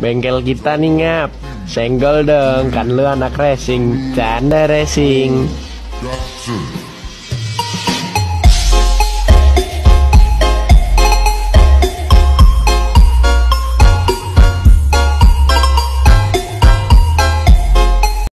Bengkel kita nih ngap. Senggol dong Kan lu anak racing Canda racing.